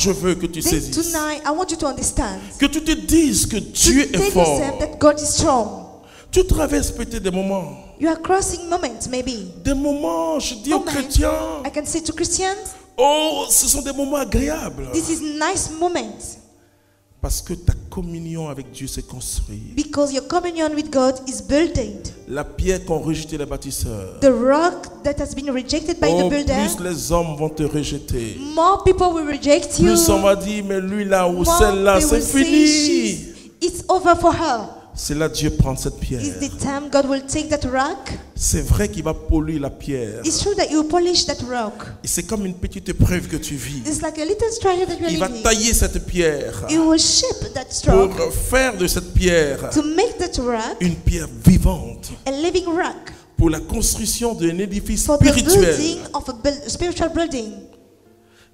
Je veux que tu saisisses. tonight, I want you to understand. Que tu te dises que To Dieu est fort. that God is strong. Tu traverses peut-être des moments. You are crossing moments, maybe. Des moments, je dis aux Moments. chrétiens, I can say to Christians, oh, ce sont des moments agréables. this is nice moments Parce que ta communion avec Dieu s'est construite. because your communion with God is building. La pierre qu'ont rejeté les bâtisseurs. The rock that has been rejected by Oh, the builder, plus les hommes vont te rejeter. more people will reject you. Plus on va dire, mais lui là ou celle-là, they c'est fini. It's over for her. C'est là Dieu prend cette pierre. Is the time God will take that rock? C'est vrai qu'il va polluer la pierre. It's true that you polish that rock. Et c'est comme une petite épreuve que tu vis. It's like a little struggle that you Il va tailler cette pierre You will shape that pour faire de cette pierre to make that rock une pierre vivante a living rock pour la construction d'un édifice for the spirituel. building of a build, spiritual building.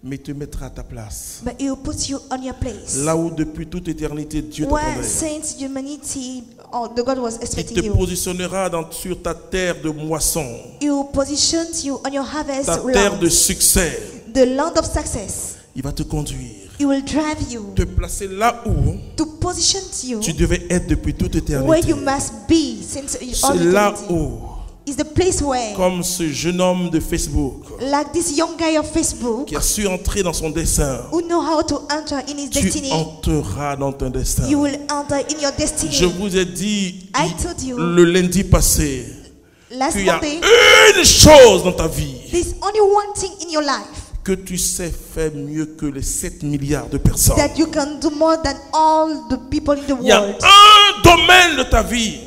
Mais il te mettra à ta place. But He will put you on your place. Là où depuis toute éternité Dieu Where t'attendait. since humanity, or the God was Il expecting te you. positionnera dans, sur ta terre de moisson, He will position you on your harvest ta terre land, de succès. the land of success. Il va te conduire, He will drive you te placer là où to position you tu devais être depuis toute where éternité. you must be since all C'est là eternity. où, Is the place where, comme ce jeune homme de Facebook like this young guy of Facebook, qui a su entrer dans son destin, who know how to enter in his tu destiny, entreras dans ton destin. you will enter in your destiny. Je vous ai dit I told you le lundi passé qu'il y a Monday, une chose dans ta vie there's only one thing in your life que tu sais faire mieux que les 7 milliards de personnes. that you can do more than all the people in the Il y a world. un domaine de ta vie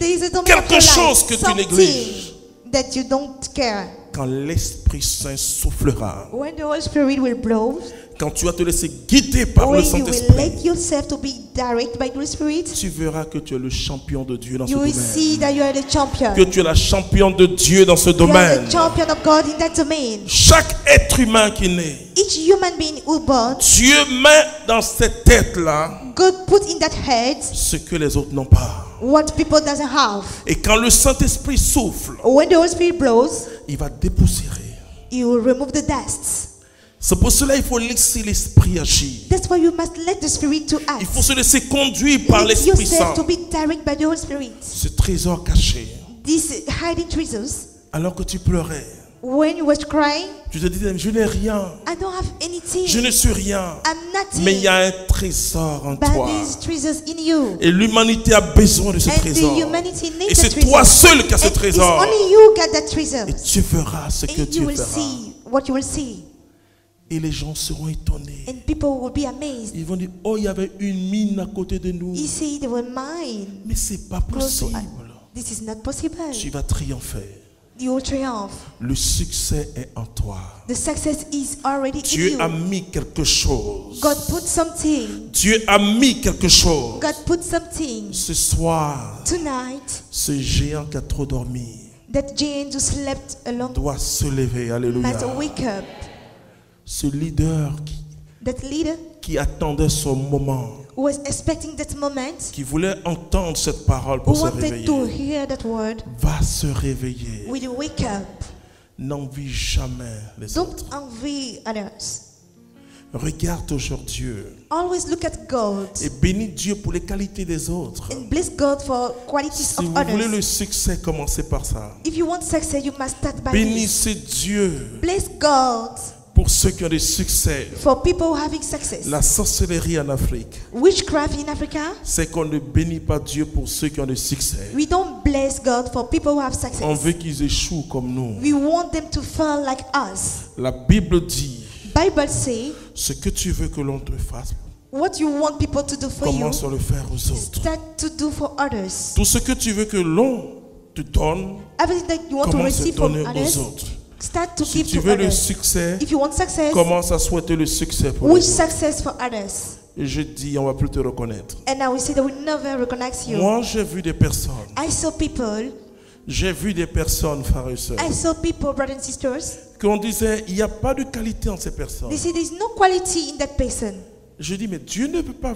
quelque chose life, que tu négliges. That you don't care. quand l'Esprit Saint soufflera, When the Holy Spirit will blow, quand tu vas te laisser guider par le Saint-Esprit, let yourself to be directed by the Holy Spirit, tu verras que tu es le champion de Dieu dans ce you domaine. Que tu es la championne de Dieu dans ce You are domaine. the champion of God in that domain. Chaque être humain qui naît, Each human being who born, Dieu met dans cette tête-là God put in that head ce que les autres n'ont pas. What people doesn't have. Et quand le Saint-Esprit souffle, When the Holy Spirit blows, il va dépoussiérer. He will remove the dust. C'est pour cela qu'il faut laisser l'Esprit agir. That's why you must let the Spirit to Il act. faut se laisser conduire par l'Esprit Saint. to be directed by the Holy Spirit. Ce trésor caché. These hiding treasures. Alors que tu pleurais, When you were crying, tu te disais, je n'ai rien. I don't have anything. Je ne suis rien. I'm nothing. Mais il y a un trésor en but toi. in you. Et l'humanité a besoin de ce And trésor. the humanity Et c'est toi seul qui as ce And trésor. only you got that treasure. Et tu feras ce que And tu will feras. see what you will see. Et les gens seront étonnés. And people will be amazed. Ils vont dire, oh, il y avait une mine à côté de nous. You see, mine. Mais c'est pas to possible. This is not possible. Tu vas triompher. You will triumph. Le succès est en toi. The success is already in Dieu you. a mis quelque chose. God put something. Dieu a mis quelque chose. God put something. Ce soir, Tonight, ce géant qui a trop dormi that giant who slept alone doit se lever. Alléluia. must wake up. Ce leader qui, That leader qui attendait son moment, who was expecting that moment, qui voulait entendre cette parole who pour se wanted to réveiller, hear that word, va se réveiller. will wake up? N'envie jamais les Don't autres. envy others. Regarde aujourd'hui Always look at God et bénis Dieu pour les qualités des autres. and bless God for qualities Si of vous voulez le succès, commencez par ça. If you want success, you must start by this. Bénissez Dieu Bless God pour ceux qui ont des succès. for people having success. La sorcellerie en Afrique, Witchcraft in Africa, c'est qu'on ne bénit pas Dieu pour ceux qui ont des succès. we don't bless God for people who have On success. veut qu'ils échouent comme nous. We want them to fall like us. La Bible dit, Bible say, ce que tu veux que l'on te fasse, what you want people to do for you, commence à le faire aux autres. start to do for others. Tout ce que tu veux que l'on te donne, Everything that you want to à receive from others, aux autres. Start to Si give tu to veux le succès, If you want success, commence à souhaiter le succès pour wish les autres. success for others. Et je dis, on va plus te reconnaître. And I will say they will never recognize you. Moi, j'ai vu des personnes. I saw people, J'ai vu des personnes, frères et sœurs, I saw people, brothers and sisters, qu'on disait, il n'y a pas de qualité en ces personnes. they say there's no quality in that person. Je dis, mais Dieu ne peut pas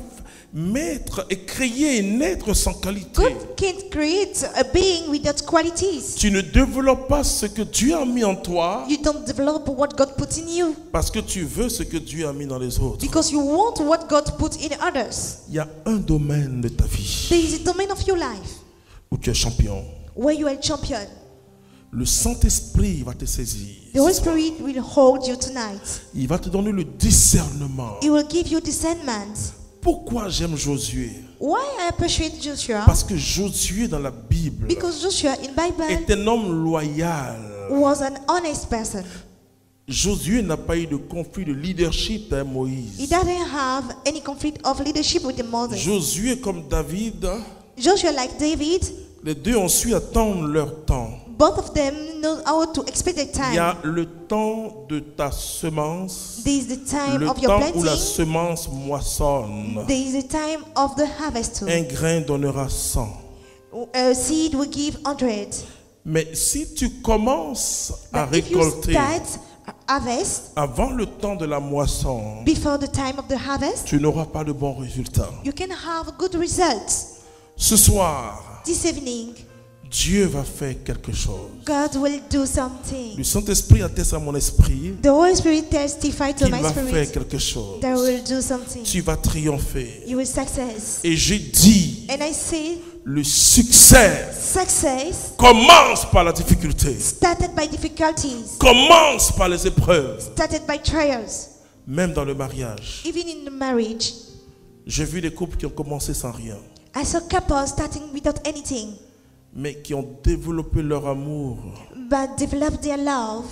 mettre et créer et naître sans qualité. God can't create a being without qualities. Tu ne développes pas ce que Dieu a mis en toi You don't develop what God put in you parce que tu veux ce que Dieu a mis dans les autres. because you want what God put in others. Il y a un domaine de ta vie There is a domain of your life où tu es champion. where you are champion. Le Saint-Esprit va te saisir. The Holy Spirit will hold you tonight. Il va te donner le discernement. He will give you discernment. Pourquoi j'aime Josué? Why I appreciate Joshua? Parce que Josué dans la Bible Because Joshua in Bible est un homme loyal. was an honest person. Josué n'a pas eu de conflit de leadership avec He Moïse. doesn't have any conflict of leadership with the Moses. Josué comme David, Joshua, like David, les deux ont su attendre leur temps. Both of them know how to expect their Il y a time. le temps de ta semence, There is the time le of your temps où la planting. semence moissonne. There is the time of the harvest too. Un grain donnera 100. A seed will give hundred. Mais si tu commences à But you récolter harvest avant le temps de la moisson, before the time of the harvest, tu n'auras pas de bons résultats. you can have good results. Ce soir, This evening, Dieu va faire quelque chose. God will do something. Le Saint-Esprit atteste à mon esprit The Holy Spirit testifies to my va faire spirit quelque chose. that will do something. Tu vas triompher. You will success. Et j'ai dit, And I say, le succès success commence par la difficulté, started by difficulties, commence par les épreuves, started by trials, même dans le mariage. even in the marriage. J'ai vu des couples qui ont commencé sans rien, I saw couples starting without anything, mais qui ont développé leur amour but develop their love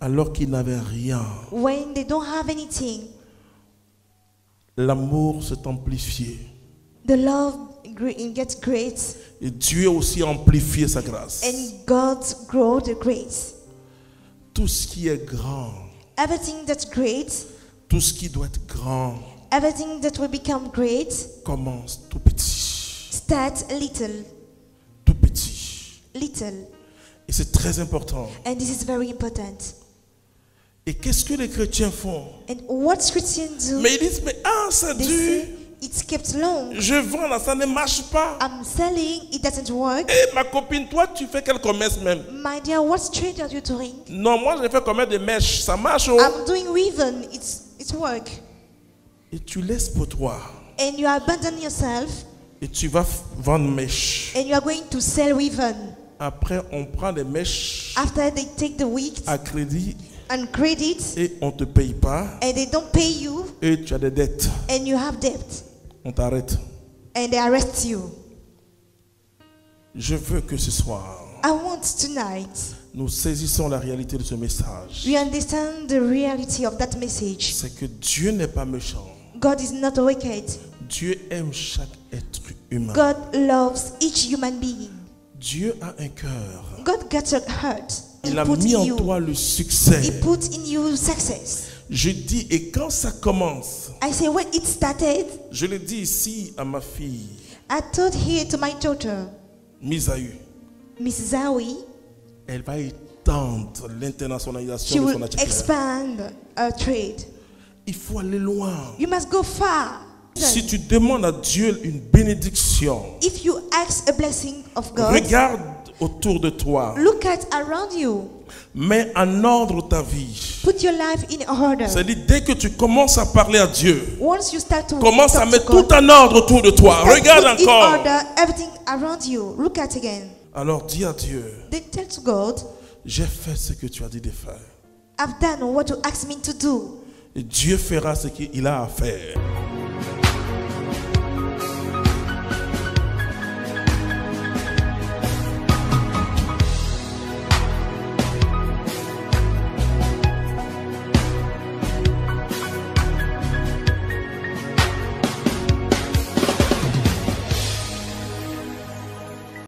alors qu'ils n'avaient rien. when they don't have anything. L'amour s'est amplifié. The love gre- gets great, Et Dieu a aussi amplifié sa grâce. and God grow the grace. Tout ce qui est grand, Everything that's great, tout ce qui doit être grand, everything that will become great, commence tout petit. start little, Tout petit. Little, Et c'est très important. and this is very important. Et qu'est-ce que les chrétiens font? And what Christians do, Mais ils disent, mais ah, ça they say it's kept long. Je vends là, ça ne marche pas. I'm selling, it doesn't work. Et ma copine, toi, tu fais quel commerce même? My dear, what trade are you doing? Non, moi, je fais commerce de mèches. Ça marche. oh. I'm doing weaving. It's it's work. Et tu laisses pour toi. And you abandon yourself, Et tu vas f- vendre mèches. and you are going to sell weaving. Après, on prend des mèches After they take the wheat à crédit and credit, et on ne te paye pas. and they don't pay you, Et tu as des dettes. and you have debt, On t'arrête. and they arrest you. Je veux que ce soir, I want tonight nous saisissons la réalité de ce message. we understand the reality of that message. C'est que Dieu n'est pas méchant. God is not wicked. Dieu aime chaque être humain. God loves each human being. Dieu a un cœur. God got a heart. He Il a mis en you. toi le He succès. put in you success. Je dis, et quand ça commence, I say when it started, je le dis ici à ma fille, I told here to my daughter, Misaü, Miss Zawi, elle va étendre l'internationalisation de son will expand her trade. Il faut aller loin. You must go far. Si tu demandes à Dieu une bénédiction, If you ask a blessing of God, regarde autour de toi, look at around you. mets en ordre ta vie. Put your life in order. C'est-à-dire, dès que tu commences à parler à Dieu, Once you start to commence à mettre God, tout en ordre autour de toi. Regarde in encore. order everything around you. Look at again. Alors dis à Dieu, Then tell to God, j'ai fait ce que tu as dit de faire. I've done what you asked me to do. Et Dieu fera ce qu'il a à faire.